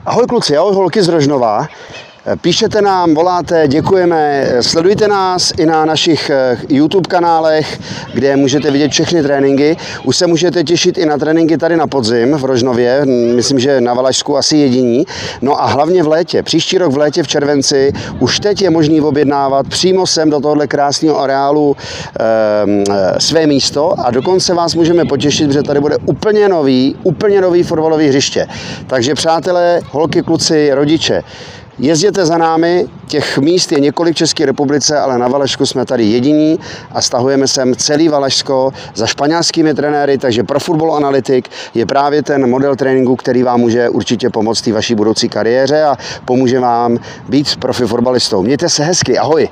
Ahoj kluci, ahoj holky z Rožnova. Píšete nám, voláte, děkujeme, sledujte nás i na našich eh, YouTube kanálech, kde můžete vidět všechny tréninky. Už se můžete těšit i na tréninky tady na podzim v Rožnově, myslím, že na Valašsku asi jediní. No a hlavně v létě, příští rok v létě v červenci, už teď je možný objednávat přímo sem do tohohle krásného areálu e, své místo a dokonce vás můžeme potěšit, protože tady bude úplně nový, úplně nový fotbalový hřiště. Takže přátelé, holky, kluci, rodiče, Jezděte za námi, těch míst je několik v České republice, ale na Valašku jsme tady jediní a stahujeme sem celý Valašsko za španělskými trenéry, takže pro Football Analytic je právě ten model tréninku, který vám může určitě pomoct té vaší budoucí kariéře a pomůže vám být profi fotbalistou. Mějte se hezky, ahoj!